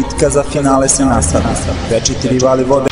Bitka za finale se nastavlja. Večiti rivali vode